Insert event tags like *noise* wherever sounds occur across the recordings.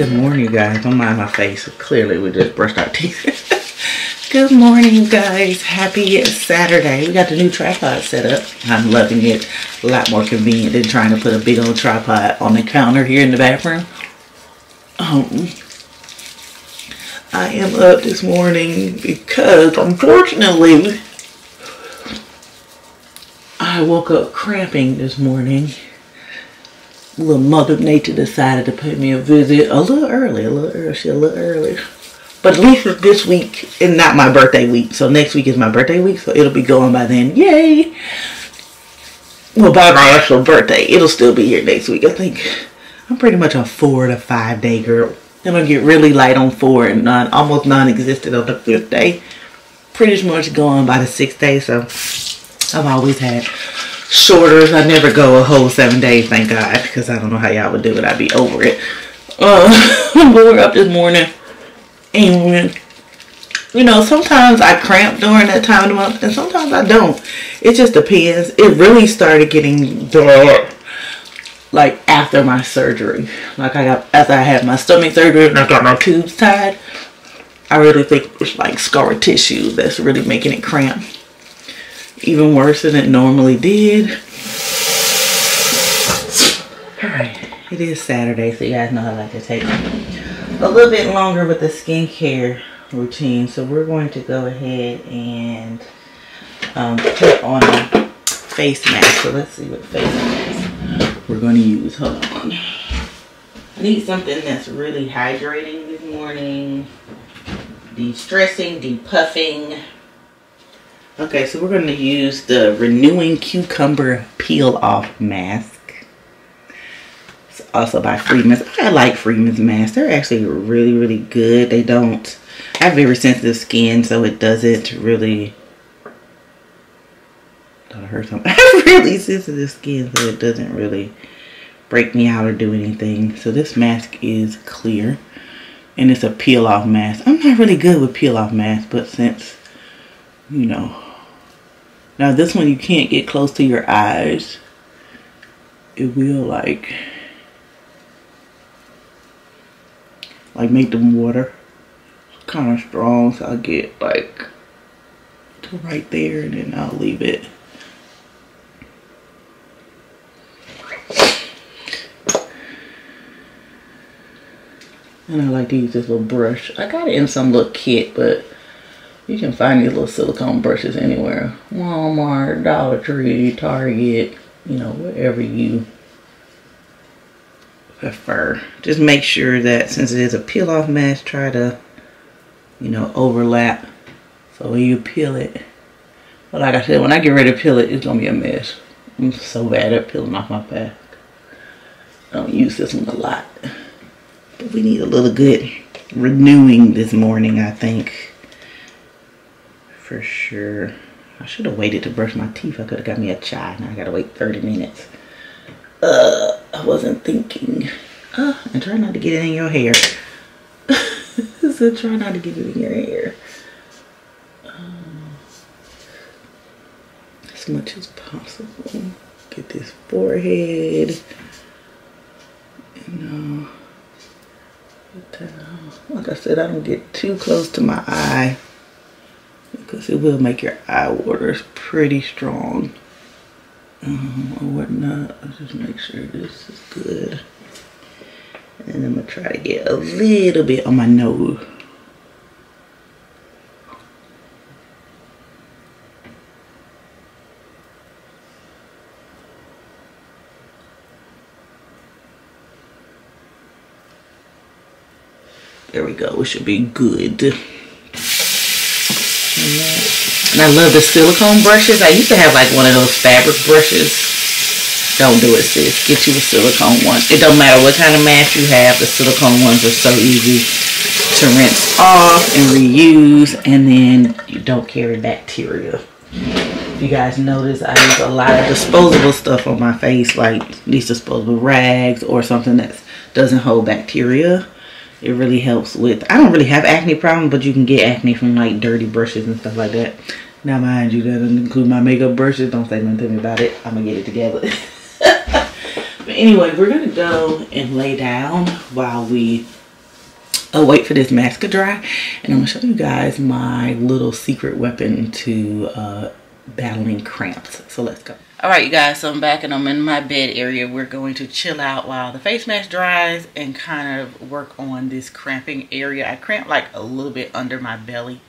Good morning, you guys. Don't mind my face. Clearly, we just brushed our teeth. *laughs* Good morning, you guys. Happy Saturday. We got the new tripod set up. I'm loving it. A lot more convenient than trying to put a big old tripod on the counter here in the bathroom. Um, I am up this morning because, unfortunately, I woke up cramping this morning little Mother Nature decided to pay me a visit a little early, a little early, a little early. But at least this week and not my birthday week. So next week is my birthday week, so it'll be going by then. Yay! Well, by my actual birthday, it'll still be here next week. I think I'm pretty much a four to five day girl. Then gonna get really light on four and non, almost non-existent on the fifth day. Pretty much going by the sixth day, so I've always had shorter. I never go a whole seven days, thank God, because I don't know how y'all would do it. I'd be over it. Uh, *laughs* but we're up this morning, and you know, sometimes I cramp during that time of the month, and sometimes I don't. It just depends. It really started getting bad, like after my surgery. Like I got after I had my stomach surgery and I got my tubes tied. I really think it's like scar tissue that's really making it cramp even worse than it normally did. Alright, it is Saturday, so you guys know I like to take a little bit longer with the skincare routine. So we're going to go ahead and um, put on a face mask. So let's see what face mask we're going to use. Hold on. I need something that's really hydrating this morning. De-stressing, de-puffing. Okay, so we're going to use the Renewing Cucumber Peel Off Mask. It's also by Freeman's. I like Freeman's masks. They're actually really, really good. They don't... I have very sensitive skin, so it doesn't really... Don't hurt something. *laughs* I have really sensitive skin, so it doesn't really break me out or do anything. So this mask is clear. And it's a peel off mask. I'm not really good with peel off masks, but since, you know, now this one you can't get close to your eyes. It will like like make them water. It's kind of strong, so I'll get like to right there and then I'll leave it. And I like to use this little brush. I got it in some little kit, but you can find these little silicone brushes anywhere. Walmart, Dollar Tree, Target, you know, wherever you prefer. Just make sure that since it is a peel off mask, try to, you know, overlap. So when you peel it, but like I said, when I get ready to peel it, it's gonna be a mess. I'm so bad at peeling off my back. I don't use this one a lot. But we need a little good renewing this morning, I think for sure. I should have waited to brush my teeth. I could have got me a chai. Now I gotta wait 30 minutes. Uh, I wasn't thinking. Uh, and try not to get it in your hair. *laughs* so try not to get it in your hair. Um, as much as possible. Get this forehead. You know. Like I said, I don't get too close to my eye because it will make your eye waters pretty strong um, or whatnot. I'll just make sure this is good. And I'm to try to get a little bit on my nose. There we go. It should be good. And I love the silicone brushes. I used to have like one of those fabric brushes. Don't do it, sis. Get you a silicone one. It don't matter what kind of mask you have. The silicone ones are so easy to rinse off and reuse. And then you don't carry bacteria. If you guys notice, I use a lot of disposable stuff on my face. Like these disposable rags or something that doesn't hold bacteria it really helps with i don't really have acne problem but you can get acne from like dirty brushes and stuff like that now mind you that doesn't include my makeup brushes don't say nothing to me about it i'm gonna get it together *laughs* but anyway we're gonna go and lay down while we I'll wait for this mask to dry and I'm gonna show you guys my little secret weapon to uh, battling cramps. So let's go. All right, you guys, so I'm back and I'm in my bed area. We're going to chill out while the face mask dries and kind of work on this cramping area. I cramp like a little bit under my belly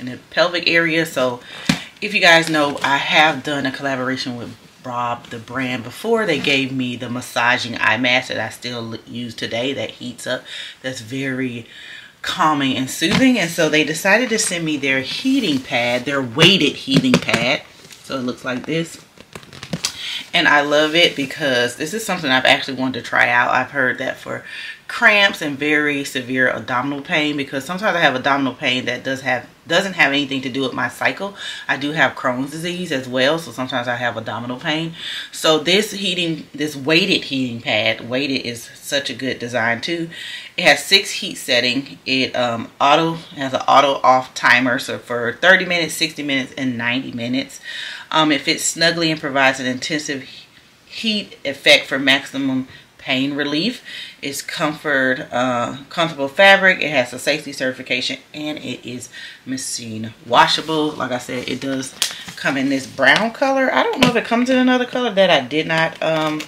in the pelvic area. So if you guys know, I have done a collaboration with Bob and Brad, before. They gave me the massaging eye mask that I still use today that heats up. That's very calming and soothing. And so they decided to send me their heating pad, their weighted heating pad. So it looks like this. And I love it because this is something I've actually wanted to try out. I've heard that for cramps and very severe abdominal pain because sometimes I have abdominal pain that does have doesn't have anything to do with my cycle. I do have Crohn's disease as well, so sometimes I have abdominal pain. So this heating, this weighted heating pad, weighted is such a good design too. It has six heat setting. It um, auto has an auto off timer, so for 30 minutes, 60 minutes, and 90 minutes. Um, it fits snugly and provides an intensive heat effect for maximum pain relief. It's comfort, uh, comfortable fabric. It has a safety certification and it is machine washable. Like I said, it does come in this brown color. I don't know if it comes in another color that I did not um,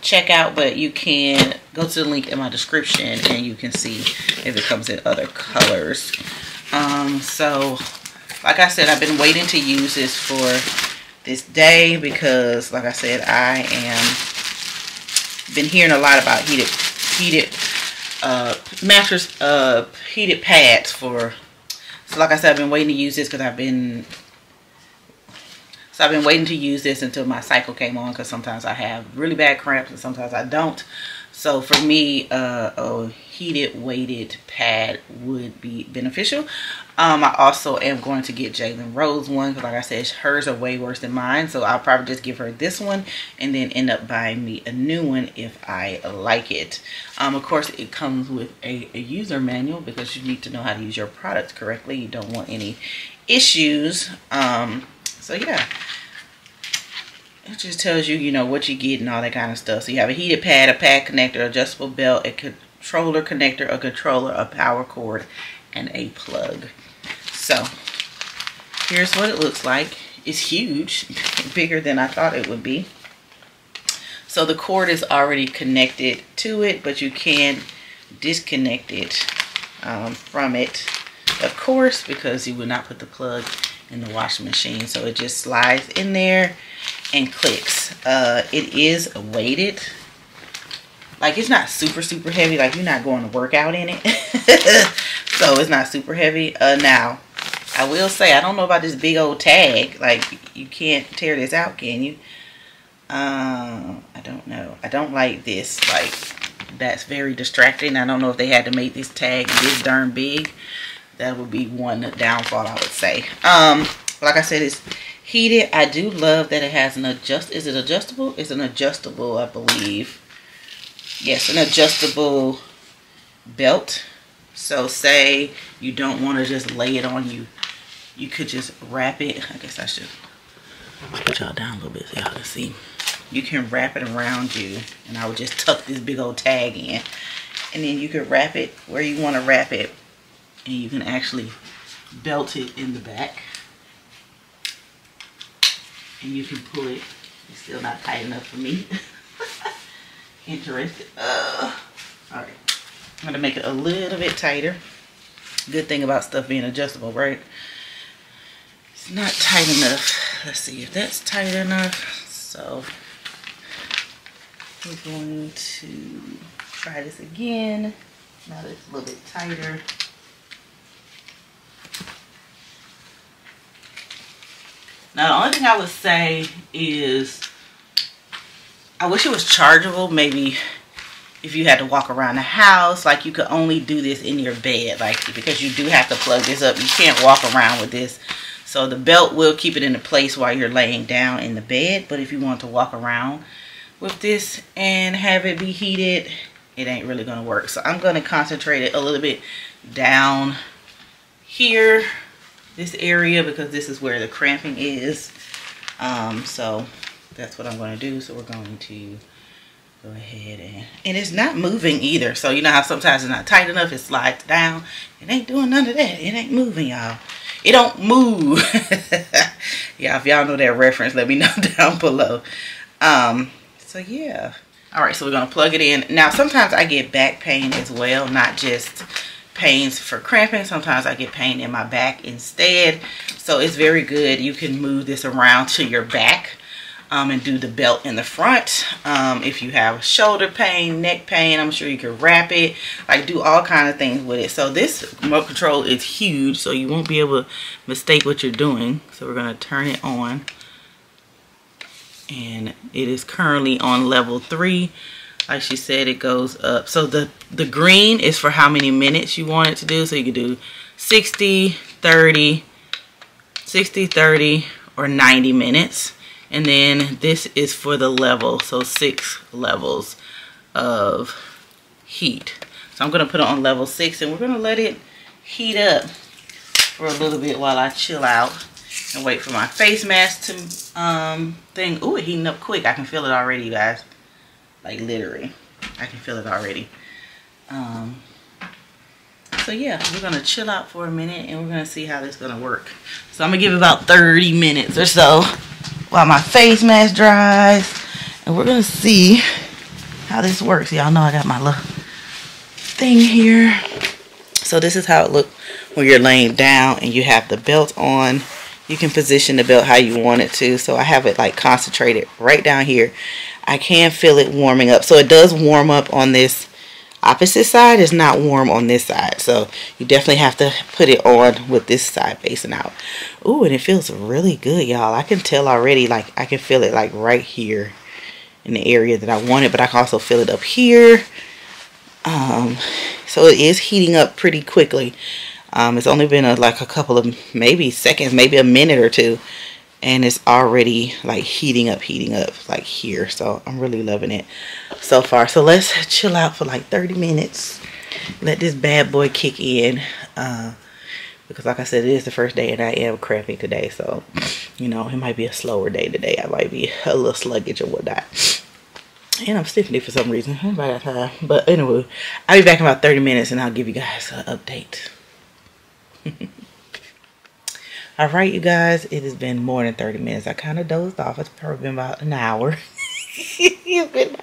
check out, but you can go to the link in my description and you can see if it comes in other colors. Um, so, like I said, I've been waiting to use this for this day because, like I said, I am been hearing a lot about heated heated uh, mattress uh, heated pads for so like I said I've been waiting to use this because I've been so I've been waiting to use this until my cycle came on because sometimes I have really bad cramps and sometimes I don't so for me, uh, a heated weighted pad would be beneficial. Um, I also am going to get Jalynn Rose one because like I said, hers are way worse than mine. So I'll probably just give her this one and then end up buying me a new one if I like it. Um, of course, it comes with a, a user manual because you need to know how to use your products correctly. You don't want any issues. Um, so yeah, it just tells you, you know, what you get and all that kind of stuff. So you have a heated pad, a pad connector, adjustable belt, a controller connector, a controller, a power cord, and a plug. So here's what it looks like. It's huge, *laughs* bigger than I thought it would be. So the cord is already connected to it, but you can disconnect it um, from it, of course, because you would not put the plug in the washing machine. So it just slides in there and clicks. Uh, it is weighted. Like it's not super, super heavy. Like you're not going to work out in it. *laughs* so it's not super heavy. Uh, now, I will say, I don't know about this big old tag. Like you can't tear this out, can you? Um, I don't know. I don't like this. Like that's very distracting. I don't know if they had to make this tag this darn big. That would be one downfall, I would say. Um, like I said, it's heated. I do love that it has an adjust. Is it adjustable? It's an adjustable, I believe. Yes, an adjustable belt. So say you don't want to just lay it on you. You could just wrap it. I guess I should put y'all down a little bit so y'all can see. You can wrap it around you. And I would just tuck this big old tag in. And then you could wrap it where you want to wrap it. And you can actually belt it in the back and you can pull it. It's still not tight enough for me. *laughs* Interested. Uh, all right. I'm going to make it a little bit tighter. Good thing about stuff being adjustable, right? It's not tight enough. Let's see if that's tight enough. So we're going to try this again. Now that it's a little bit tighter. Now, the only thing I would say is I wish it was chargeable. Maybe if you had to walk around the house, like you could only do this in your bed. Like, because you do have to plug this up. You can't walk around with this. So the belt will keep it in place while you're laying down in the bed. But if you want to walk around with this and have it be heated, it ain't really going to work. So I'm going to concentrate it a little bit down here this area because this is where the cramping is. Um, so that's what I'm going to do. So we're going to go ahead and and it's not moving either so you know how sometimes it's not tight enough it slides down it ain't doing none of that it ain't moving y'all it don't move. *laughs* Yeah if y'all know that reference let me *laughs* know down below. Um so yeah. All right so we're gonna plug it in. Now sometimes i get back pain as well not just pains for cramping. Sometimes i get pain in my back instead. So it's very good. You can move this around to your back um, and do the belt in the front. Um, if you have shoulder pain, neck pain, I'm sure you can wrap it. Like do all kind of things with it. So this remote control is huge, so you won't be able to mistake what you're doing. So we're gonna turn it on. And it is currently on level three. Like she said, it goes up. So the, the green is for how many minutes you want it to do. So you can do 60, 30, 60, 30, or 90 minutes. And then this is for the level, so six levels of heat. So I'm gonna put it on level six and we're gonna let it heat up for a little bit while I chill out and wait for my face mask to um thing. Ooh, it heating up quick. I can feel it already, you guys. Like literally, I can feel it already. Um, so yeah, we're gonna chill out for a minute and we're gonna see how this is gonna work. So I'm gonna give it about 30 minutes or so while my face mask dries. And we're going to see how this works. Y'all know I got my little thing here. So this is how it looks when you're laying down and you have the belt on. You can position the belt how you want it to. So I have it like concentrated right down here. I can feel it warming up. So it does warm up on this opposite side is not warm on this side. So you definitely have to put it on with this side facing out. Ooh, and it feels really good, y'all. I can tell already, like, I can feel it, like, right here in the area that I want it. But I can also feel it up here. Um, so it is heating up pretty quickly. Um, it's only been a, like a couple of maybe seconds, maybe a minute or two and it's already like heating up heating up like here so i'm really loving it so far. So let's chill out for like 30 minutes. Let this bad boy kick in uh, because like i said it is the first day and i am cramping today. So you know it might be a slower day today. I might be a little sluggish or whatnot. And i'm stiffing for some reason. But anyway i'll be back in about 30 minutes and i'll give you guys an update. *laughs* All right you guys it has been more than 30 minutes. I kind of dozed off. It's probably been about an hour *laughs* it's been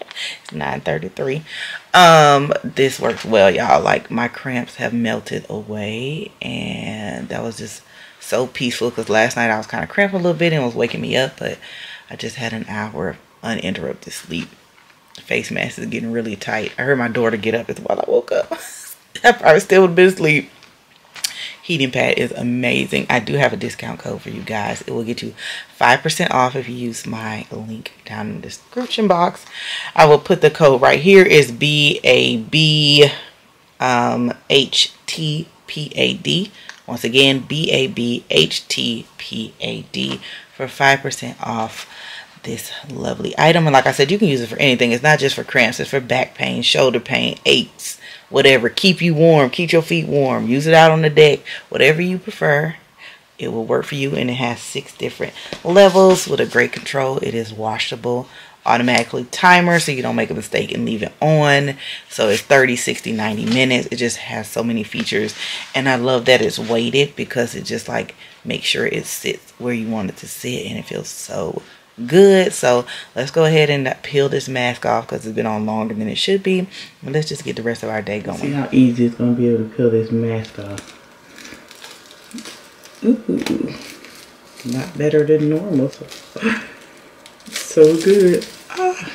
it's 9:33. um this works well y'all. Like my cramps have melted away and that was just so peaceful because last night i was kind of cramping a little bit and was waking me up but i just had an hour of uninterrupted sleep. Face mask is getting really tight. I heard my daughter get up as while i woke up. *laughs* I probably still would have been asleep heating pad is amazing. I do have a discount code for you guys. It will get you 5% off if you use my link down in the description box. I will put the code right here is B-A-B um. Once again, B-A-B-H-T-P-A-D for 5% off this lovely item. And like I said, you can use it for anything. It's not just for cramps. It's for back pain, shoulder pain, aches, whatever. Keep you warm. Keep your feet warm. Use it out on the deck. Whatever you prefer. It will work for you. And it has six different levels with a great control. It is washable automatically timer so you don't make a mistake and leave it on so it's 30 60 90 minutes it just has so many features and i love that it's weighted because it just like makes sure it sits where you want it to sit and it feels so good. So let's go ahead and peel this mask off because it's been on longer than it should be. But let's just get the rest of our day going. See how easy it's going to be able to peel this mask off. Ooh, not better than normal. So, *laughs* so good. Ah.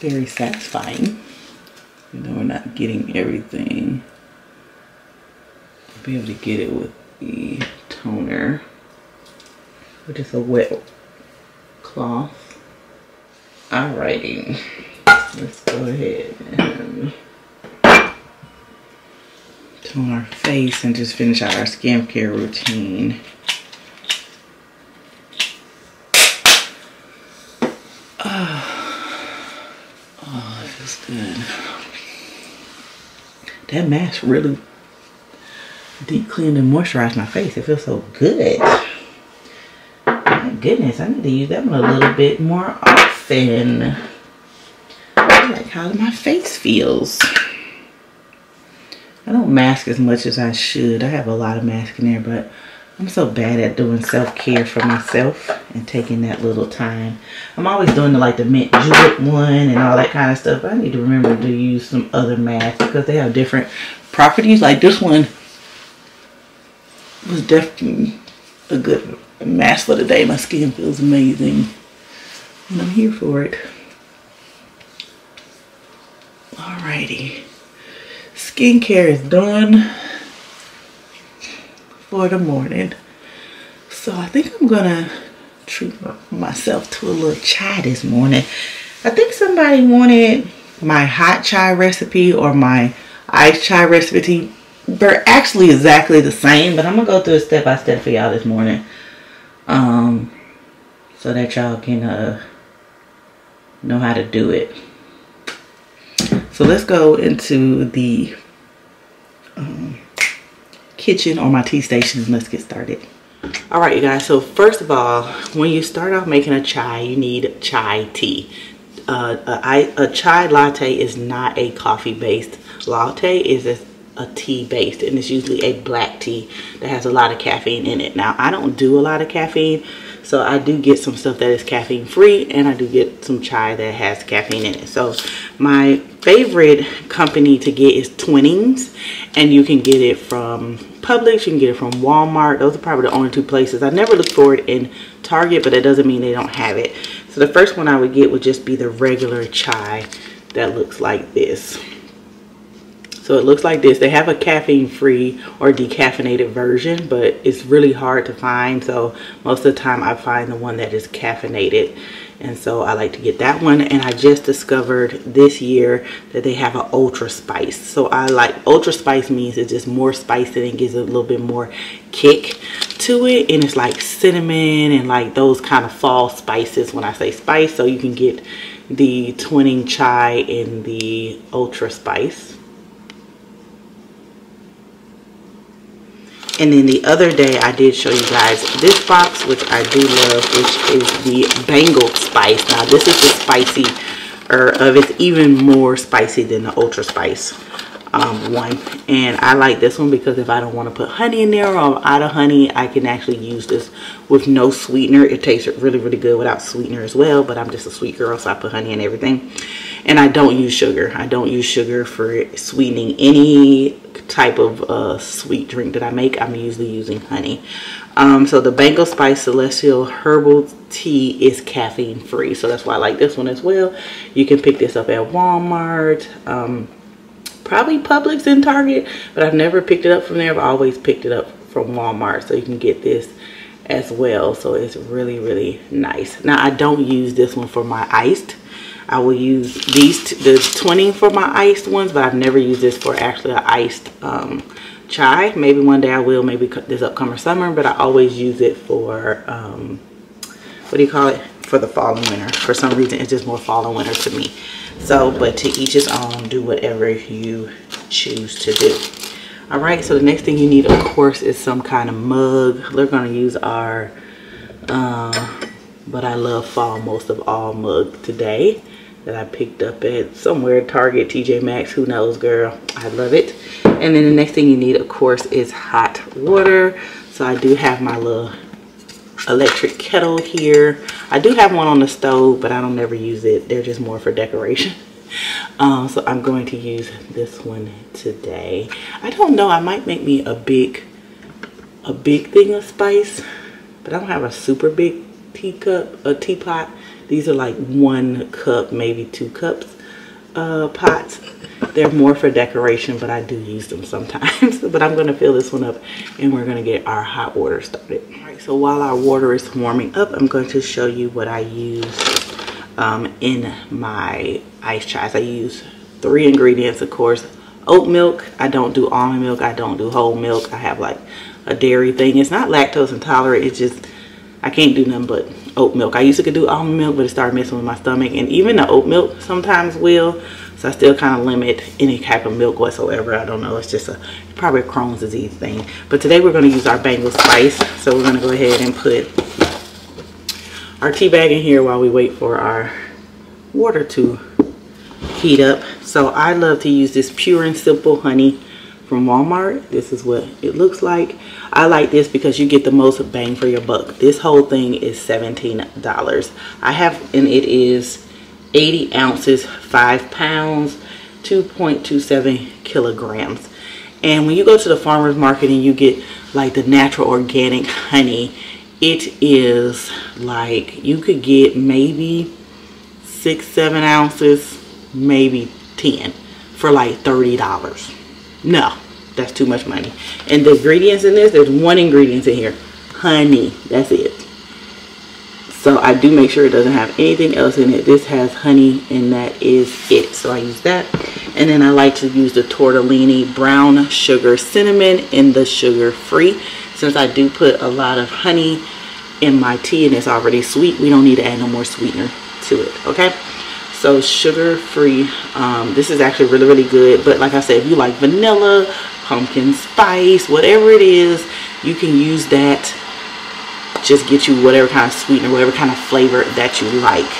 very satisfying. You know, we're not getting everything. I'll be able to get it with the toner, which is a wet cloth. Alrighty, let's go ahead and on our face and just finish out our skincare routine. Oh, good. That mask really deep cleaned and moisturized my face. It feels so good. My goodness, I need to use that one a little bit more often. I like how my face feels. I don't mask as much as I should. I have a lot of mask in there, but I'm so bad at doing self-care for myself and taking that little time. I'm always doing the, like the mint julep one and all that kind of stuff. I need to remember to use some other masks because they have different properties. Like this one was definitely a good mask for the day. My skin feels amazing and I'm here for it. Alrighty. Skincare is done for the morning. So I think I'm gonna treat myself to a little chai this morning. I think somebody wanted my hot chai recipe or my iced chai recipe. They're actually exactly the same, but I'm gonna go through it step by step for y'all this morning. Um, so that y'all can uh, know how to do it. So let's go into the um, kitchen or my tea station and let's get started. All right, you guys. So first of all, when you start off making a chai, you need chai tea. Uh, a, a chai latte is not a coffee-based latte. is a, a tea-based, and it's usually a black tea that has a lot of caffeine in it. Now, I don't do a lot of caffeine, so I do get some stuff that is caffeine free and I do get some chai that has caffeine in it. So my favorite company to get is Twinings and you can get it from Publix, you can get it from Walmart. Those are probably the only two places. I never look for it in Target, but it doesn't mean they don't have it. So the first one I would get would just be the regular chai that looks like this. So it looks like this. They have a caffeine free or decaffeinated version, but it's really hard to find. So most of the time I find the one that is caffeinated. And so I like to get that one. And I just discovered this year that they have an ultra spice. So I like ultra spice means it's just more spicy and gives a little bit more kick to it. And it's like cinnamon and like those kind of fall spices when I say spice. So you can get the Twinings chai in the ultra spice. And then the other day I did show you guys this box, which I do love, which is the Bengal Spice. Now this is the spicy or of it's even more spicy than the Ultra Spice um, one. And I like this one because if I don't want to put honey in there or I'm out of honey, I can actually use this with no sweetener. It tastes really, really good without sweetener as well, but I'm just a sweet girl, so I put honey in everything. And I don't use sugar. I don't use sugar for sweetening any type of uh, sweet drink that I make. I'm usually using honey. Um, so the Bengal Spice Celestial Herbal Tea is caffeine free. So that's why I like this one as well. You can pick this up at Walmart. Um, probably Publix and Target, but I've never picked it up from there. I've always picked it up from Walmart, so you can get this as well. So it's really, really nice. Now, I don't use this one for my iced. I will use these, the Twinings for my iced ones, but I've never used this for actually an iced um, chai. Maybe one day I will, maybe this upcoming summer, but I always use it for, um, what do you call it? For the fall and winter. For some reason, it's just more fall and winter to me. So, but to each his own, do whatever you choose to do. All right, so the next thing you need, of course, is some kind of mug. We're gonna use our, uh, but I love fall most of all mug today that I picked up at somewhere, Target, TJ Maxx, who knows, girl. I love it. And then the next thing you need, of course, is hot water. So I do have my little electric kettle here. I do have one on the stove, but I don't ever use it. They're just more for decoration. *laughs* Um, so I'm going to use this one today. I don't know. I might make me a big, a big thing of spice, but I don't have a super big teacup, a teapot. These are like one cup, maybe two cups uh, pots. They're more for decoration, but I do use them sometimes. *laughs* but I'm going to fill this one up and we're going to get our hot water started. So while our water is warming up, I'm going to show you what I use um, in my ice chais. I use three ingredients, of course, oat milk. I don't do almond milk. I don't do whole milk. I have like a dairy thing. It's not lactose intolerant. It's just, I can't do nothing but oat milk. I used to could do almond milk, but it started messing with my stomach. And even the oat milk sometimes will. So I still kind of limit any type of milk whatsoever. I don't know. It's just a probably a Crohn's disease thing. But today we're going to use our Bengal spice. So we're going to go ahead and put our tea bag in here while we wait for our water to heat up. So I love to use this pure and simple honey from Walmart. This is what it looks like. I like this because you get the most bang for your buck. This whole thing is $17. I have, and it is 80 ounces, 5 pounds, 2.27 kilograms. And when you go to the farmer's market and you get like the natural organic honey, it is like you could get maybe six, seven ounces, maybe 10 for like $30. No, that's too much money. And the ingredients in this, there's one ingredient in here, honey. That's it. So I do make sure it doesn't have anything else in it. This has honey and that is it. So I use that. And then I like to use the Torani brown sugar cinnamon in the sugar free. Since I do put a lot of honey in my tea and it's already sweet, we don't need to add no more sweetener to it. Okay. So sugar free. Um, this is actually really, really good. But like I said, if you like vanilla, pumpkin spice, whatever it is, you can use that just get you whatever kind of sweetener, whatever kind of flavor that you like.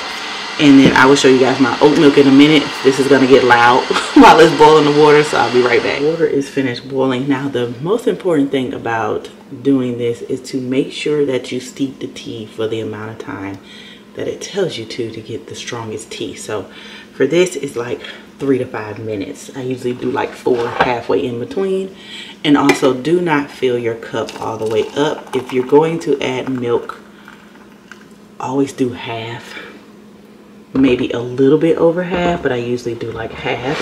And then I will show you guys my oat milk in a minute. This is to get loud *laughs* while it's boiling the water, so I'll be right back. Water is finished boiling. Now, the most important thing about doing this is to make sure that you steep the tea for the amount of time that it tells you to to get the strongest tea. So for this, it's like three to five minutes. I usually do like four halfway in between. And also do not fill your cup all the way up. If you're going to add milk, always do half. Maybe a little bit over half, but I usually do like half.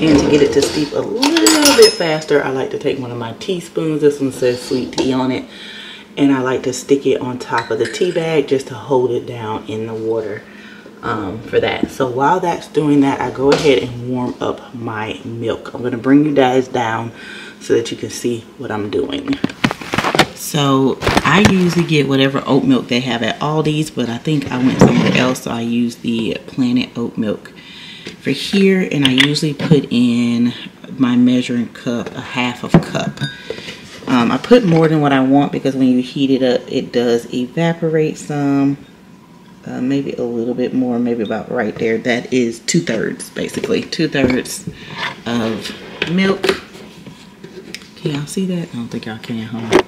And to get it to steep a little bit faster, I like to take one of my teaspoons. This one says sweet tea on it. And I like to stick it on top of the tea bag just to hold it down in the water um, for that. So while that's doing that, I go ahead and warm up my milk. I'm going to bring you guys down so that you can see what I'm doing. So I usually get whatever oat milk they have at Aldi's, but I think I went somewhere else, so I use the Planet Oat Milk for here, and I usually put in my measuring cup, a half of cup. Um, I put more than what I want because when you heat it up, it does evaporate some uh, maybe a little bit more, maybe about right there. That is two thirds, basically. Two thirds of milk. Can y'all see that? I don't think y'all can, huh?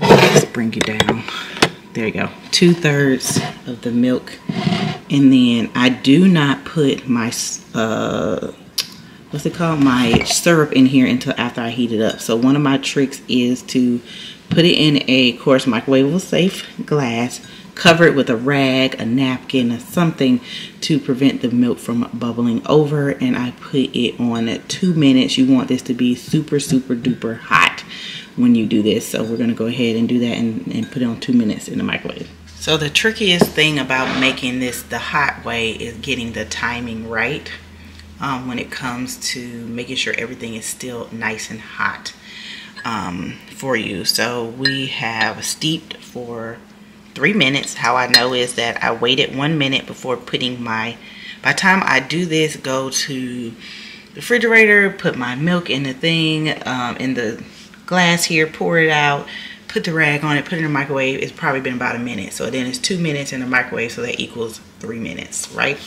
Let's bring it down. There you go. Two thirds of the milk. And then I do not put my, uh, what's it called? My syrup in here until after I heat it up. So one of my tricks is to put it in a, of course, microwave safe glass cover it with a rag, a napkin, or something to prevent the milk from bubbling over. And I put it on two minutes. You want this to be super, super duper hot when you do this. So we're going to go ahead and do that and, and put it on two minutes in the microwave. So the trickiest thing about making this the hot way is getting the timing right um, when it comes to making sure everything is still nice and hot um, for you. So we have steeped for three minutes. How I know is that I waited one minute before putting my, by the time I do this, go to the refrigerator, put my milk in the thing, um, in the glass here, pour it out, put the rag on it, put it in the microwave. It's probably been about a minute. So then it's two minutes in the microwave, so that equals three minutes, right?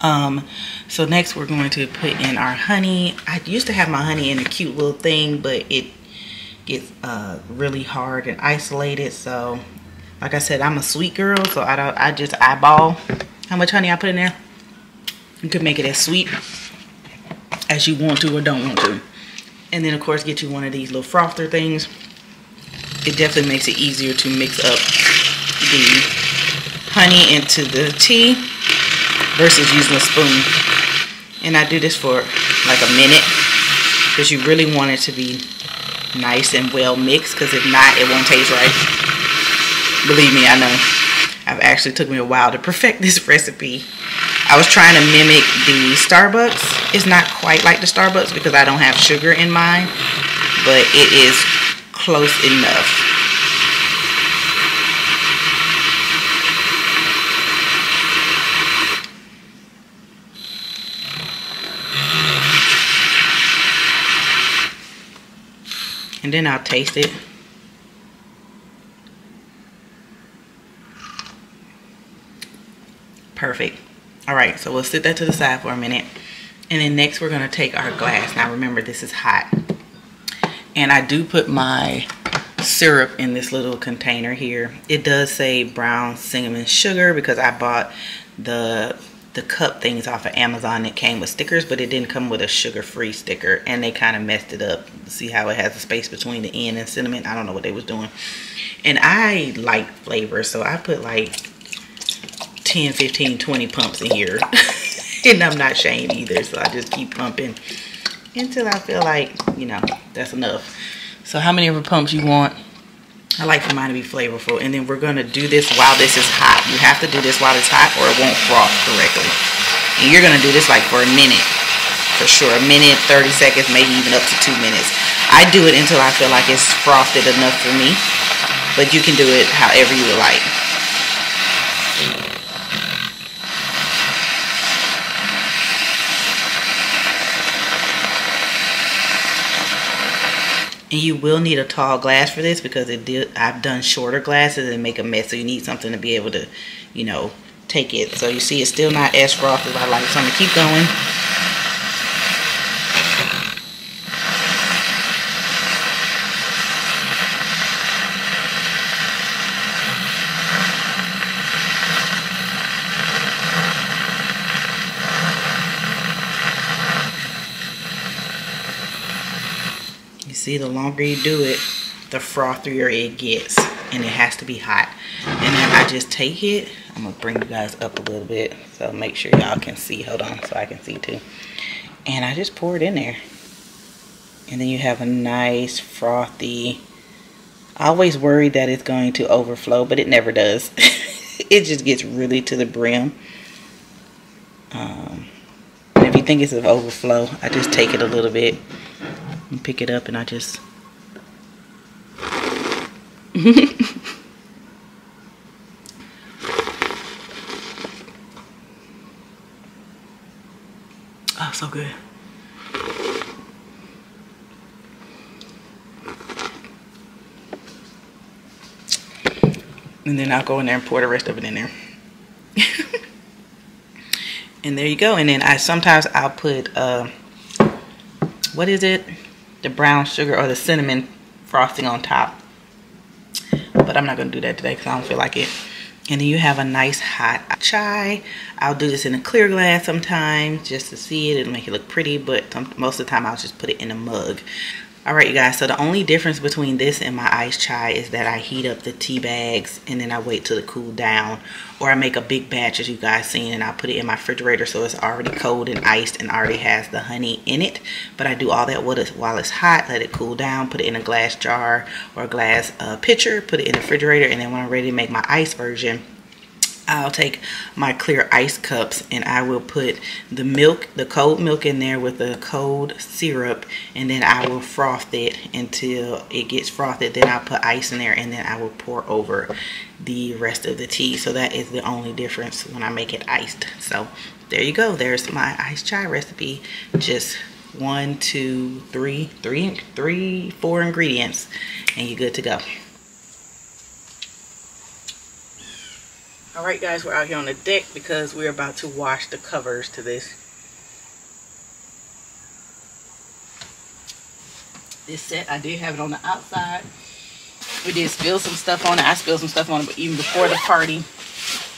Um, so next we're going to put in our honey. I used to have my honey in a cute little thing, but it gets uh, really hard and isolated. So like I said, I'm a sweet girl, so I don't. I just eyeball how much honey I put in there. You can make it as sweet as you want to or don't want to. And then, of course, get you one of these little frother things. It definitely makes it easier to mix up the honey into the tea versus using a spoon. And I do this for like a minute because you really want it to be nice and well mixed because if not, it won't taste right. Believe me, I know. I've actually took me a while to perfect this *laughs* recipe. I was trying to mimic the Starbucks. It's not quite like the Starbucks because I don't have sugar in mine, but it is close enough. And then I'll taste it. Perfect. All right, so we'll sit that to the side for a minute. And then next we're gonna take our glass. Now remember, this is hot. And I do put my syrup in this little container here. It does say brown cinnamon sugar because I bought the the cup things off of Amazon that came with stickers, but it didn't come with a sugar-free sticker, and they kind of messed it up. See how it has a space between the N and cinnamon? I don't know what they was doing. And I like flavor, so I put like 10, 15, 20 pumps in here. *laughs* and I'm not Shane either, so I just keep pumping until I feel like, you know, that's enough. So how many of the pumps you want? I like for mine to be flavorful. And then we're going to do this while this is hot. You have to do this while it's hot or it won't froth correctly. And you're going to do this like for a minute. For sure. A minute, 30 seconds, maybe even up to two minutes. I do it until I feel like it's frosted enough for me. But you can do it however you like. And you will need a tall glass for this because it did, I've done shorter glasses and make a mess. So you need something to be able to, you know, take it. So you see it's still not as frothy as I like. So I'm going to keep going. see the longer you do it the frothier it gets and it has to be hot. And then I just take it I'm gonna bring you guys up a little bit so make sure y'all can see. Hold on so I can see too. And I just pour it in there. And then you have a nice frothy I always worry that it's going to overflow but it never does. *laughs* It just gets really to the brim. Um, if you think it's an overflow I just take it a little bit and pick it up and I just *laughs* oh so good. And then I'll go in there and pour the rest of it in there. *laughs* And there you go. And then I sometimes I'll put uh, what is it the brown sugar or the cinnamon frosting on top. But I'm not going to do that today because I don't feel like it. And then you have a nice hot chai. I'll do this in a clear glass sometimes just to see it. It'll make it look pretty, but most of the time I'll just put it in a mug. Alright you guys, so the only difference between this and my iced chai is that I heat up the tea bags and then I wait till it cool down. Or I make a big batch as you guys seen and I put it in my refrigerator so it's already cold and iced and already has the honey in it. But I do all that while it's hot, let it cool down, put it in a glass jar or a glass uh, pitcher, put it in the refrigerator and then when I'm ready to make my ice version, I'll take my clear ice cups and I will put the milk, the cold milk in there with the cold syrup and then I will froth it until it gets frothed. Then I'll put ice in there and then I will pour over the rest of the tea. So that is the only difference when I make it iced. So there you go. There's my iced chai recipe. Just one, two, three, three, three, four ingredients and you're good to go. All right guys we're out here on the deck because we're about to wash the covers to this. This set i did have it on the outside. We did spill some stuff on it. I spilled some stuff on it even before the party.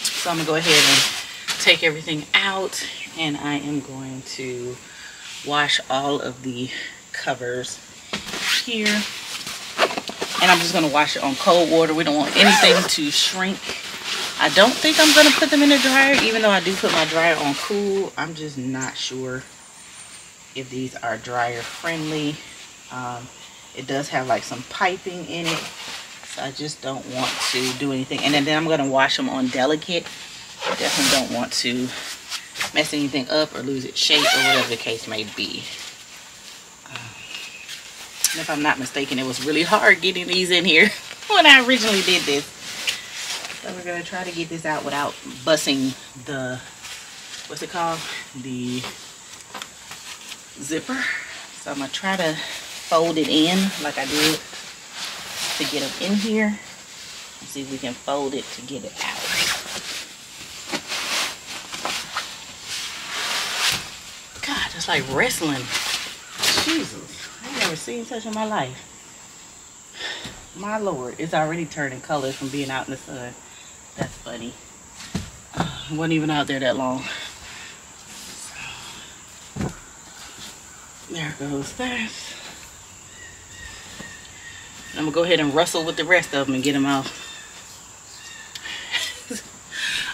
So i'm gonna go ahead and take everything out and i am going to wash all of the covers here. And i'm just going to wash it on cold water. We don't want anything to shrink I don't think I'm going to put them in the dryer, even though I do put my dryer on cool. I'm just not sure if these are dryer friendly. Um, it does have like some piping in it. So I just don't want to do anything. And then, then I'm going to wash them on delicate. I definitely don't want to mess anything up or lose its shape or whatever the case may be. Um, if I'm not mistaken, it was really hard getting these in here *laughs* when I originally did this. So we're gonna try to get this out without bussing the, what's it called? The zipper. So I'm gonna try to fold it in like I did to get them in here. And see if we can fold it to get it out. God, it's like wrestling. Jesus, I never seen such in my life. My lord, it's already turning colors from being out in the sun. That's funny. Uh, wasn't even out there that long. There goes that. I'm gonna go ahead and wrestle with the rest of them and get them out. *laughs*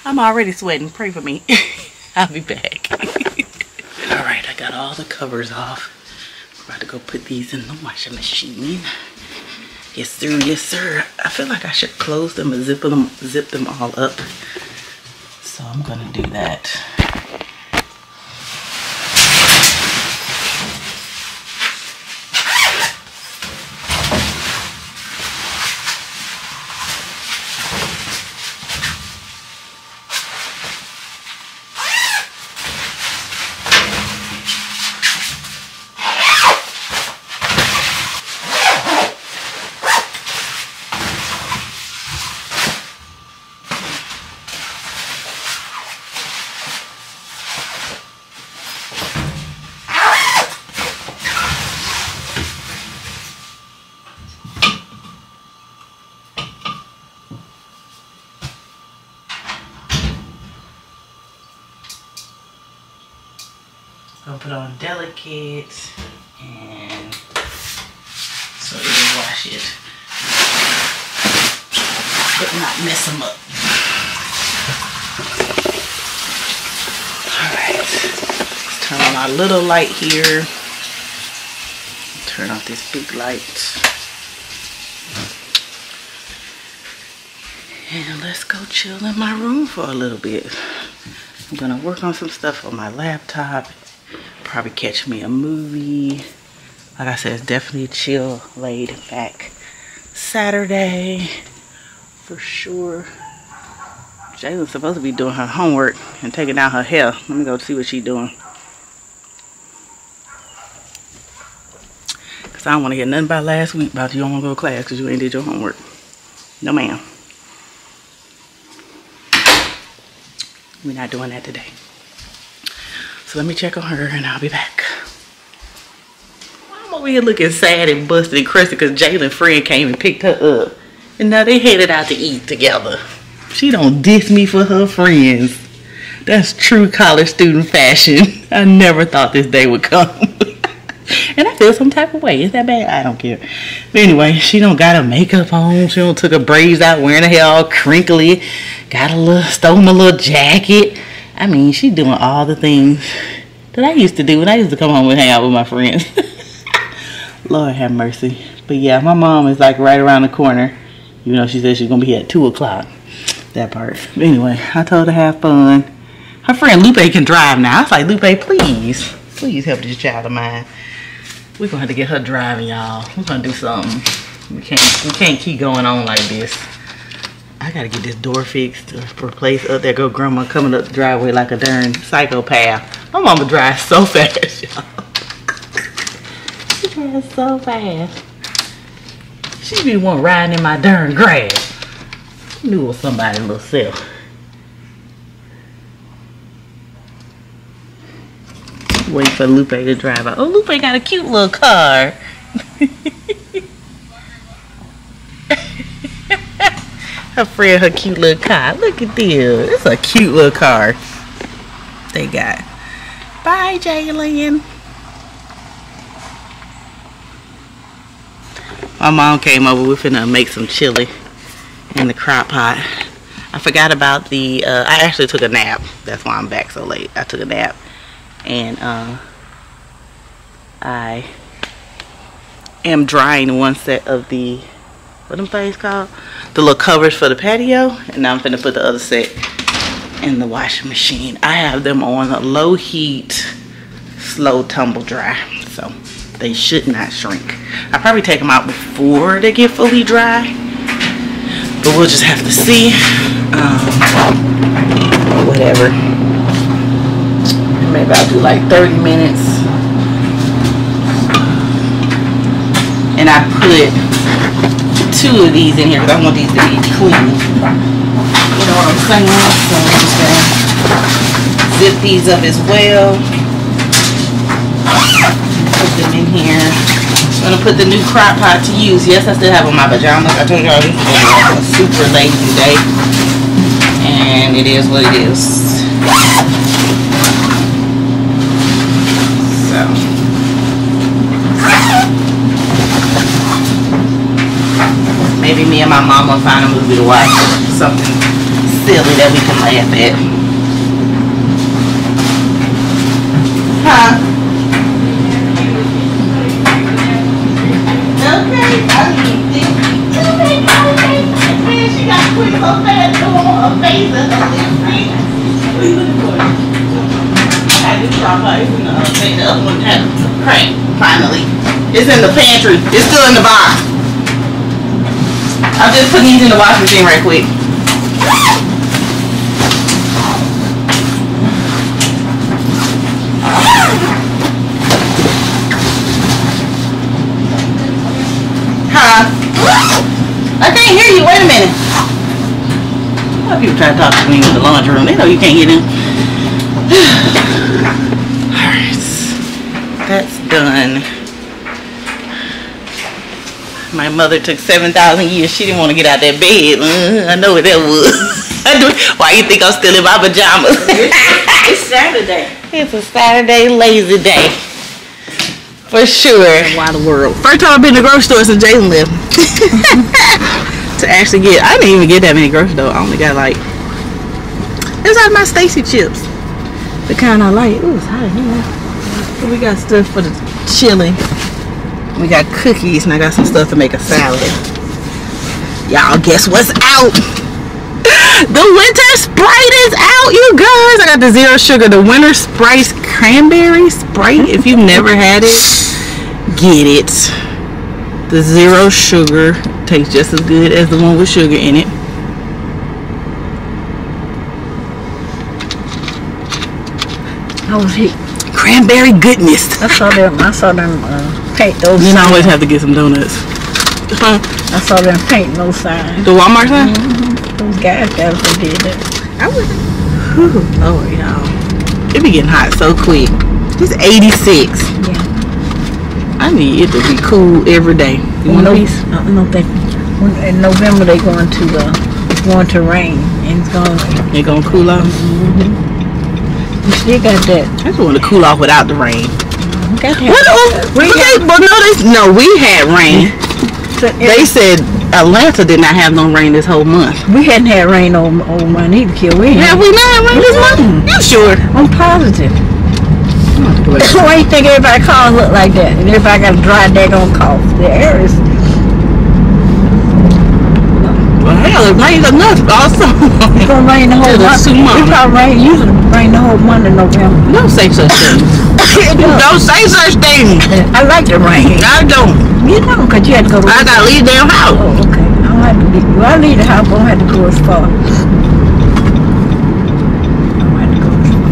I'm already sweating. Pray for me. *laughs* I'll be back. *laughs* all right, I got all the covers off. I'm about to go put these in the washing machine. Yes, sir. Yes, sir. I feel like I should close them and zip them, zip them all up. So I'm gonna do that. Gonna put on delicate and so it'll wash it, but not mess them up. All right, let's turn on our little light here. Turn off this big light. And let's go chill in my room for a little bit. I'm gonna work on some stuff on my laptop probably catch me a movie. Like I said, it's definitely chill, laid back Saturday for sure. Jalynn's supposed to be doing her homework and taking out her hair. Let me go see what she's doing. I don't want to hear nothing about last week about you don't want to go to class because you ain't did your homework. No, ma'am. We're not doing that today. So let me check on her and I'll be back. I'm over here looking sad and busted and crusty because Jalynn's friend came and picked her up. And now they headed out to eat together. She don't diss me for her friends. That's true college student fashion. *laughs* I never thought this day would come. *laughs* feel some type of way. Is that bad? I don't care. But anyway, she don't got her makeup on. She don't took her braids out, wearing her hair all crinkly. Got a little, stole my little jacket. I mean, she doing all the things that I used to do when I used to come home and hang out with my friends. *laughs* Lord have mercy. But yeah, my mom is like right around the corner. You know, she said she's to be here at 2 o'clock. That part. But anyway, I told her have fun. Her friend Lupe can drive now. I was like, Lupe, please. Please help this child of mine. We're to have to get her driving, y'all. We're to do something. We can't, we can't keep going on like this. I gotta get this door fixed replace. up there go grandma coming up the driveway like a darn psychopath. My mama drives so *laughs* fast, y'all. she drives so fast. She be one riding in my darn grass. Knew it was somebody little self. Wait for Lupe to drive out. Oh, Lupe got a cute little car. *laughs* her friend her cute little car. Look at this. It's a cute little car they got. Bye, Jalynn. My mom came over. We're finna make some chili in the crock pot. I forgot about the, uh, I actually took a nap. That's why I'm back so late. I took a nap. And uh, I am drying one set of the what them things called? The little covers for the patio. And now I'm finna put the other set in the washing machine. I have them on a low heat, slow tumble dry. So they should not shrink. I probably take them out before they get fully dry. But we'll just have to see. Um, whatever. Maybe I'll do like 30 minutes. And I put two of these in here because I want these to be clean. You know what I'm saying? So I'm just gonna zip these up as well. Put them in here. I'm gonna put the new crock pot to use. Yes, I still have on my pajamas. I told y'all this is a super lazy day. And it is what it is. So. Maybe me and my mom will find a movie to watch. Something silly that we can laugh at. Huh? Okay, I mean, okay, okay. Man, she got quick so fast, go on her face and her lips. Her. It's in the other thing. The other one had a crank, finally. It's in the pantry. It's still in the box. I'm just putting these in the washing machine right quick. Huh? I can't hear you. Wait a minute. A lot of people try to talk to me in the laundry room. They know you can't get *sighs* in. *sighs* *sighs* done. My mother took 7,000 years. She didn't want to get out that bed. Uh, I know what that was. *laughs* Why you think I'm still in my pajamas? It's Saturday. *laughs* it's a Saturday lazy day. For sure. Why the world? First time I've been to the grocery store since Jason left. *laughs* to actually get, I didn't even get that many groceries though. I only got like, it's like my Stacy chips. The kind I like. Ooh, it's hot in here. We got stuff for the chili. We got cookies and I got some stuff to make a salad. Y'all guess what's out? *gasps* The winter Sprite is out, you guys. I got the zero sugar, the winter Sprite cranberry Sprite. If you've never had it, get it. The zero sugar tastes just as good as the one with sugar in it. I was hit. Cranberry goodness. I saw them. I saw them uh, paint those. You signs. always have to get some donuts. Huh? I saw them paint those signs. The Walmart sign? Those guys that was did that. I was. Whew, Lord, y'all. It be getting hot so quick. It's 86. Yeah. I need it to be cool every day. You want a no, piece? I don't know. When, in November they going to uh, it's going to rain and it's going. It gonna cool off? We still got that. I just want to cool off without the rain. We got that. What? Oh, We they, but no, they, no, we had rain. So, They said Atlanta did not have no rain this whole month. we hadn't had rain on on my either, kid. We Have we not had rain this month? You sure? I'm positive. *coughs* Why you think everybody cars look like that? And everybody got a dry daggone cough. The air is Hell, rains enough also. *laughs* It's gonna rain the whole Till month. It's gonna rain, usually rain the whole month of November. Don't say such things. *laughs* Don't say such thing. I like the rain. I don't. You know, cause you had to go to I gotta leave damn house. Oh, okay. I don't have to leave. Well, I leave the house, but I don't have to go as far. I don't have to go as far.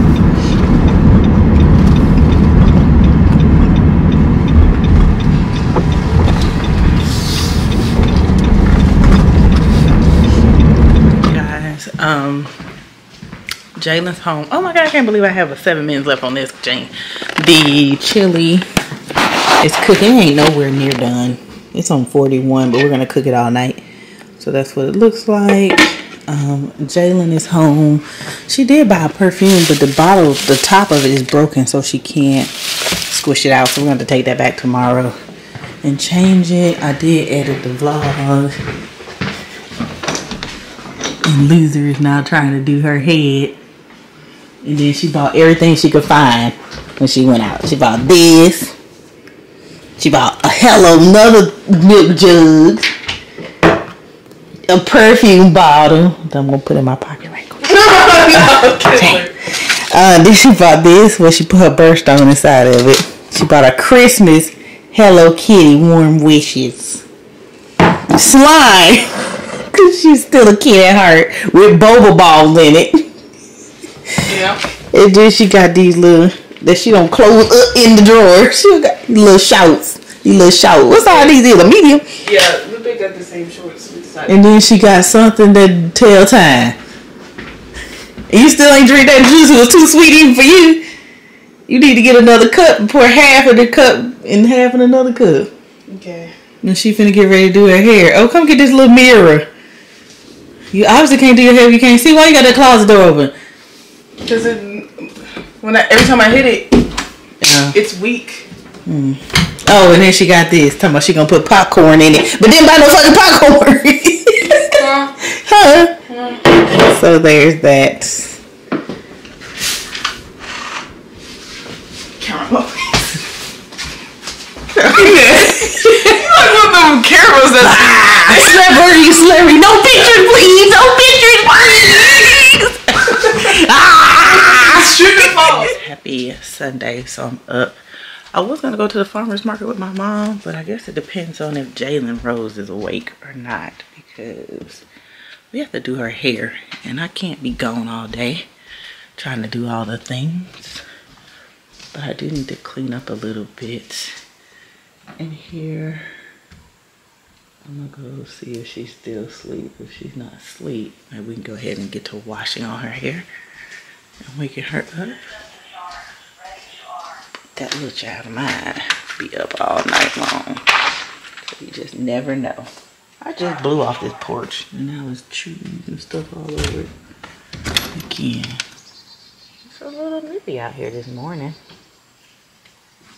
guys. Um, Jalynn's home. Oh my god, I can't believe I have a seven minutes left on this, Jane. The chili is cooking. It ain't nowhere near done. It's on 41, but we're gonna cook it all night. So that's what it looks like. Um, Jalynn is home. She did buy a perfume, but the bottle, the top of it is broken, so she can't squish it out. So we're gonna have to take that back tomorrow and change it. I did edit the vlog. And loser is now trying to do her head. And then she bought everything she could find when she went out. She bought this. She bought a hello another milk jug. A perfume bottle that I'm gonna put in my pocket right quick. *laughs* *laughs* Uh, then she bought this where she put her birthstone inside of it. She bought a Christmas Hello Kitty warm wishes. Slime. *laughs* *laughs* She's still a kid at heart with boba balls in it. Yeah. And then she got these little that she don't close up in the drawer. *laughs* She got little shouts. These little shouts. What's all these is? A medium? Yeah, we picked up the same shorts. And then she got something that tell time. And you still ain't drink that juice. It was too sweet even for you. You need to get another cup and pour half of the cup in half in another cup. Okay. And she finna get ready to do her hair. Oh, come get this little mirror. You obviously can't do your hair if you can't see. Why you got that closet door open? Because it, when I, every time I hit it, Yeah. it's weak. Hmm. Oh, and then she got this. Talking about she gonna put popcorn in it. But didn't buy no fucking popcorn. *laughs* huh? So there's that. Caramel. Like one of them caramels that's Celebrity, celebrity. No pictures, please. No pictures, please. ah! Happy Sunday. So I'm up. I was gonna go to the farmer's market with my mom, but I guess it depends on if Jalynn Rose is awake or not because we have to do her hair and I can't be gone all day trying to do all the things. But I do need to clean up a little bit in here. I'm gonna go see if she's still asleep. If she's not asleep, maybe we can go ahead and get to washing all her hair and waking her up. That little child of mine be up all night long. You just never know. I just blew off this porch and now it's trees and stuff all over it. Again. It's a little nippy out here this morning.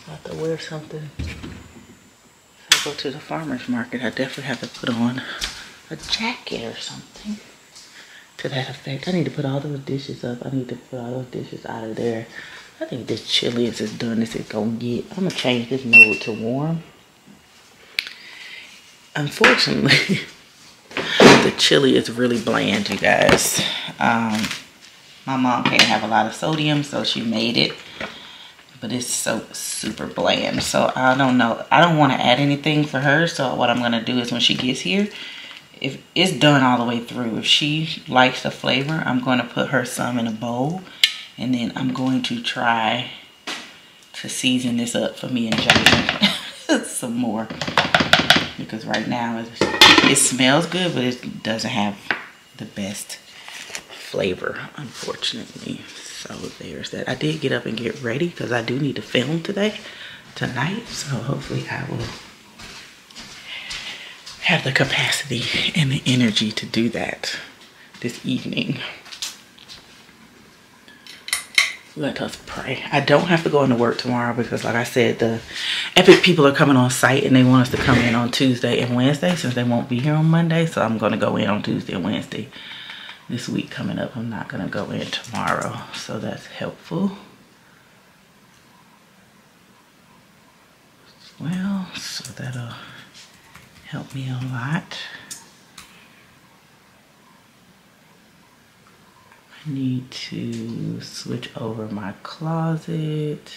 I have to wear something. Go to the farmer's market, I definitely have to put on a jacket or something to that effect. I need to put all those dishes up. I need to put all those dishes out of there. I think this chili is as done as it's gonna get. I'm gonna change this mode to warm. Unfortunately, *laughs* the chili is really bland, you guys. Um, my mom can't have a lot of sodium, so she made it. But it's so super bland. So I don't know. I don't want to add anything for her. So what I'm gonna do is when she gets here, if it's done all the way through, if she likes the flavor, I'm going to put her some in a bowl. And then I'm going to try to season this up for me and Jason *laughs* some more. Because right now it, it smells good, but it doesn't have the best flavor, unfortunately. So there's that. I did get up and get ready because I do need to film today, tonight. So hopefully I will have the capacity and the energy to do that this evening. Let us pray. I don't have to go into work tomorrow because, like I said, the Epic people are coming on site and they want us to come in on Tuesday and Wednesday since they won't be here on Monday. So I'm going to go in on Tuesday and Wednesday this week coming up. I'm not going to go in tomorrow. So that's helpful. Well, so that'll help me a lot. I need to switch over my closet.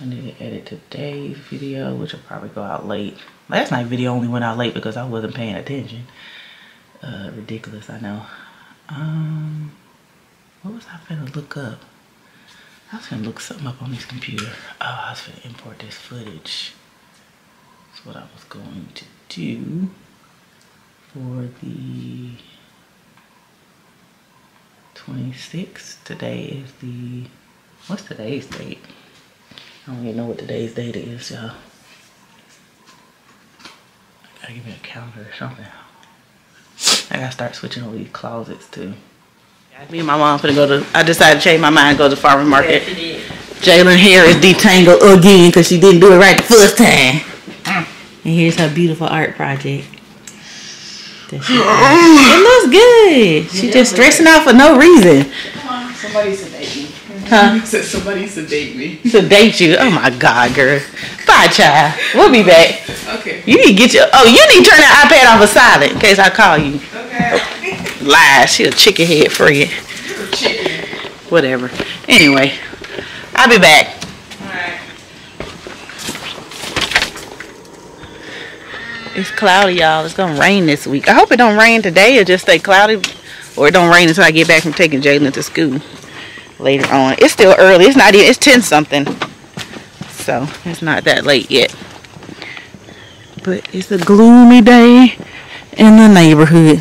I need to edit today's video, which will probably go out late. Last night video only went out late because I wasn't paying attention. Uh, ridiculous, I know. Um, what was I gonna look up? I was gonna look something up on this computer. Oh, I was gonna import this footage. That's what I was going to do for the 26th. Today is the, what's today's date? I don't even know what today's date is, y'all. Gotta give me a calendar or something. I gotta start switching over these closets too. Me and my mom finna go to, I decided to change my mind and go to the farmer's market. Jalynn hair is detangled again because she didn't do it right the first time. And here's her beautiful art project. *laughs* It looks good. She just stressing out for no reason. Somebody sedate me. Huh? *laughs* Said somebody sedate me. To date you. Oh my God, girl. Bye, child. We'll be back. Okay. You need to get your, oh, you need to turn that iPad off of silent in case I call you. Lies. She a chicken head for friend. whatever. Anyway, I'll be back. It's cloudy, y'all. It's gonna rain this week. I hope it don't rain today or just stay cloudy. Or it don't rain until I get back from taking Jalynn to school later on. It's still early. It's not even, it's 10 something. So, it's not that late yet. But it's a gloomy day in the neighborhood.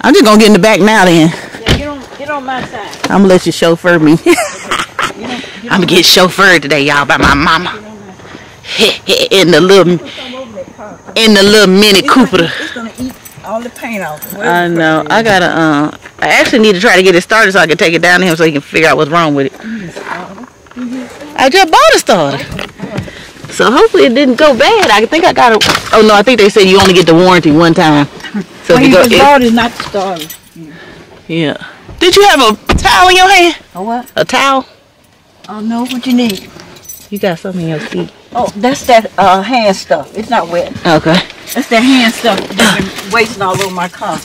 I'm just gonna get in the back now then. Yeah, get on, get on my side. I'm gonna let you chauffeur me. I'm *laughs* gonna get chauffeured today, y'all, by my mama. *laughs* in the little, in the little Mini Cooper. It's gonna eat all the paint off. I know. I gotta. Uh, I actually need to try to get it started so I can take it down to him so he can figure out what's wrong with it. I just bought a starter, so hopefully it didn't go bad. I think I got it. Oh no, I think they said you only get the warranty one time. *laughs* So Well, if you you go, just it- it, not the starter. yeah. Did you have a towel in your hand? Oh what? A towel? Oh no, what you need? You got something in your feet. Oh, that's that uh, hand stuff. It's not wet. Okay. That's that hand stuff that's been wasting all over my car.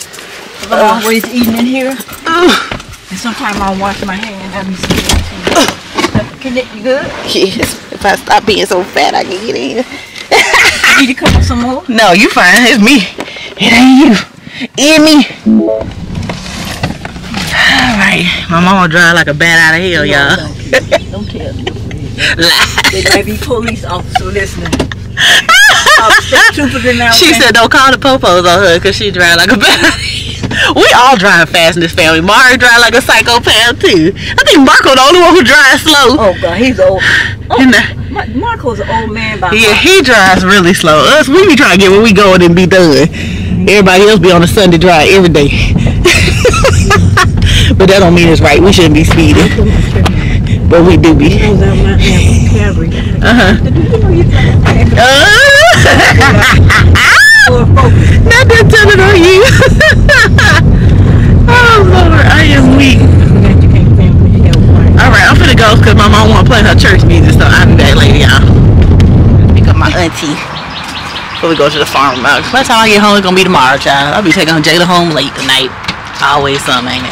I'm always eating in here. And sometimes I'll wash my hand. I be seeing Can it, you good? Yes. If I stop being so fat, I can get in. Need to come up some more? *laughs* No, you fine. It's me. It ain't you. It me. All right. My mama drive like a bat out of hell, y'all. Don't tell me. Lie. *laughs* There might be police officer listening. state troopers in. She said don't call the popos on her because she drive like a bat out of hell. *laughs* We all drive fast in this family. Mari drive like a psychopath too. I think Marco the only one who drives slow. Oh God, he's old. And, uh, Marco's an old man by Yeah, heart. he drives really slow. Us, we be trying to get where we going and be done. Everybody else be on a Sunday drive every day. *laughs* but that don't mean it's right. We shouldn't be speeding. But we do be. Uh-huh. Uh, *laughs* not that telling on you. *laughs* oh, Lord, I am weak. Forgot you can't stand when you have one. All right, I'm finna go because my mom want to play her church music, so be back later, y'all. Up my auntie. Before we go to the farm. Uh, By the time I get home, it's gonna be tomorrow, child. I'll be taking Jada home late tonight. Always something, ain't it?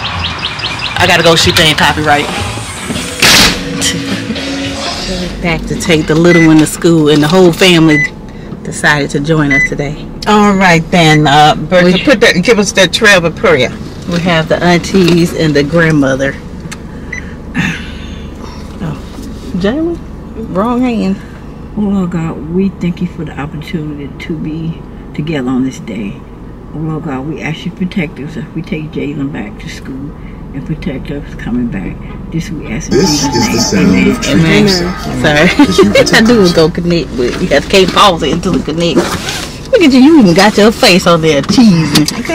I gotta go shoot thing copyright. *laughs* Back to take the little one to school, and the whole family decided to join us today. All right then, uh, Bertha, We- put that, give us that trail of prayer. We have the aunties and the grandmother. Oh, Jayla, wrong hand. Oh Lord God, we thank you for the opportunity to be together on this day. Oh Lord God, we ask you to protect us if we take Jalynn back to school and protect us coming back. This we ask in This Jesus' is the name. sound Amen. of Sorry. *laughs* I knew it was gonna connect, but you have to can't pause it until it connects. Look at you, you even got your face on there cheesing. *laughs* you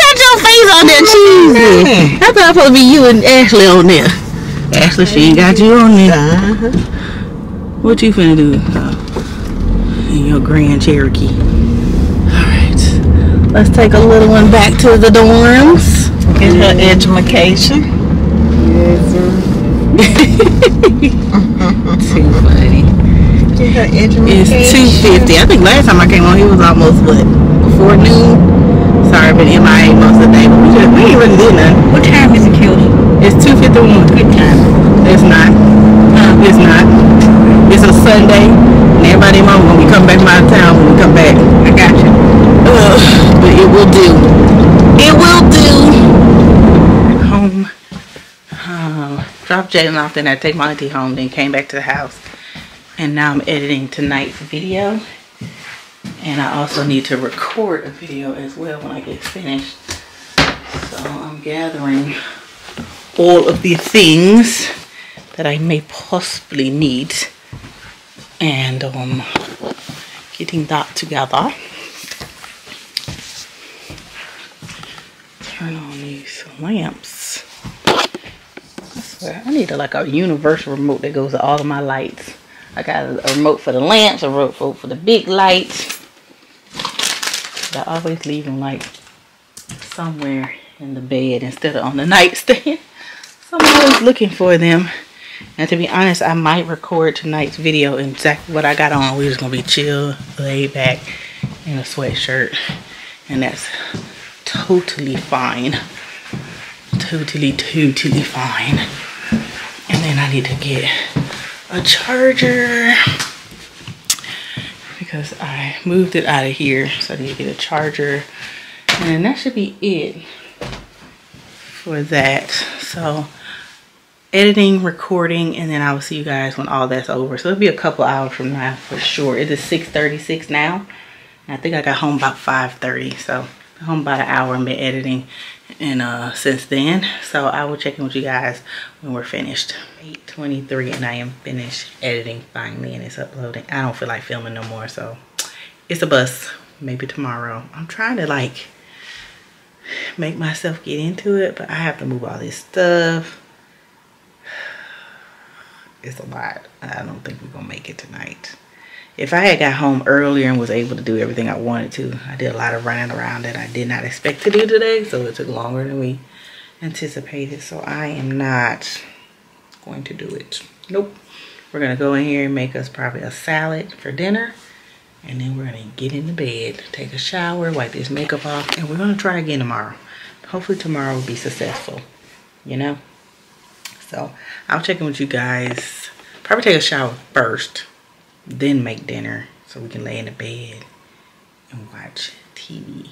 got your face on there cheesing. I thought it was supposed to be you and Ashley on there. Ashley, she ain't got you on there. Uh-huh. What you finna do? Uh, in your Grand Cherokee. Alright. Let's take a little one back to the dorms. Get her education. Too funny. Get her education. It's two fifty. I think last time I came on, he was almost what before noon. Sorry, I've been MIA most of the day, but we just we ain't really did nothing. What time is it, Kelsey? It's two fifty one. Good time. It's not. It's not. It's a Sunday, and everybody mom when we come back of town when we come back. I got you. Ugh, but it will do. It will do. Home. Um, dropped Jalynn off, then I take my auntie home, then came back to the house. And now I'm editing tonight's video. And I also need to record a video as well when I get finished. So I'm gathering all of the things that I may possibly need. And um, getting that together. Turn on these lamps. I swear, I need a, like a universal remote that goes to all of my lights. I got a, remote for the lamps, a remote for the big lights. I always leave them like somewhere in the bed instead of on the *laughs* nightstand. So I'm always looking for them. And to be honest, I might record tonight's video in exactly what I got on. We're just gonna be chill, laid back, in a sweatshirt. And that's totally fine. totally, totally fine. And then I need to get a charger because I moved it out of here. So I need to get a charger. And that should be it for that. So editing, recording, and then I will see you guys when all that's over. So it'll be a couple hours from now for sure. It is 6.36 now. I think I got home about 5.30. So home about an hour and been editing and uh since then so i will check in with you guys when we're finished 8:23, and i am finished editing finally and it's uploading i don't feel like filming no more so it's a bus maybe tomorrow i'm trying to like make myself get into it but i have to move all this stuff it's a lot i don't think we're gonna make it tonight if I had got home earlier and was able to do everything I wanted to, I did a lot of running around that I did not expect to do today. So it took longer than we anticipated. So I am not going to do it. Nope. We're going to go in here and make us probably a salad for dinner. And then we're going to get in the bed, take a shower, wipe this makeup off. And we're going to try again tomorrow. Hopefully tomorrow will be successful. You know? So I'll check in with you guys. Probably take a shower first then make dinner so we can lay in the bed and watch TV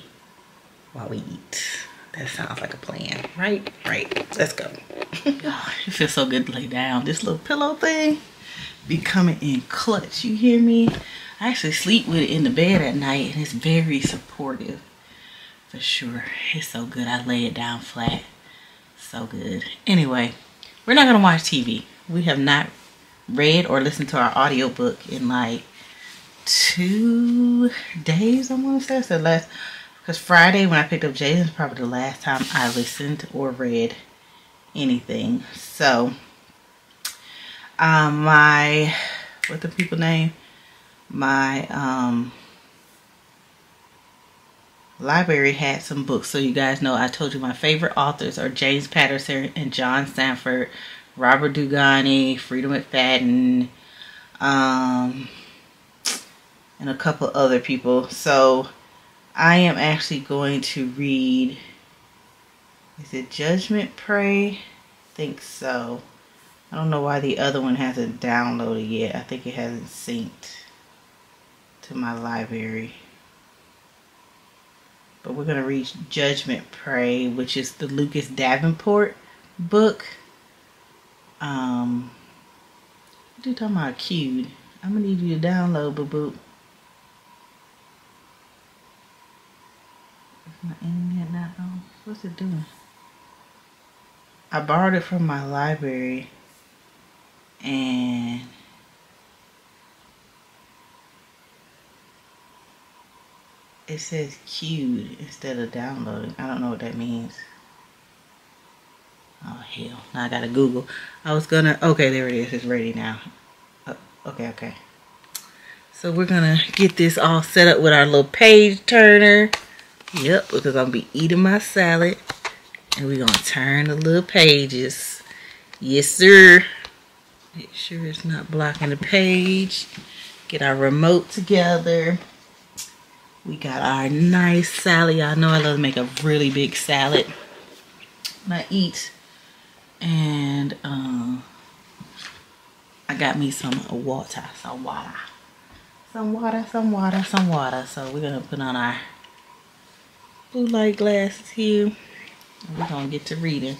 while we eat. That sounds like a plan, right? Right. Let's go. *laughs* oh, it feels so good to lay down. This little pillow thing be coming in clutch. You hear me? I actually sleep with it in the bed at night and it's very supportive for sure. It's so good. I lay it down flat. So good. Anyway, we're not to watch TV. We have not read or listened to our audiobook in like two days, I want to say. So last, because Friday when I picked up Jaden's probably the last time I listened or read anything. So, um, my, what the people name? My, um, library had some books. So you guys know I told you my favorite authors are James Patterson and John Sandford, Robert Dugoni, Freida McFadden, um, and a couple other people. So I am actually going to read, is it Judgment Prey? I think so. I don't know why the other one hasn't downloaded yet. I think it hasn't synced to my library. But we're going to read Judgment Prey, which is the Lucas Davenport book. Um, what are you talking about queued? I'm gonna need you to download, boo boo. Is my internet not on? What's it doing? I borrowed it from my library and it says queued instead of downloading. I don't know what that means. Oh, hell. Now I gotta Google. I was gonna... Okay, there it is. It's ready now. Oh, okay, okay. So we're gonna get this all set up with our little page turner. Yep, because I'm gonna be eating my salad. And we're gonna turn the little pages. Yes, sir. Make sure it's not blocking the page. Get our remote together. We got our nice salad. Y'all know I love to make a really big salad when I eat. And um, I got me some water, some water. Some water, some water, some water. So we're gonna put on our blue light glasses here. We're gonna get to reading.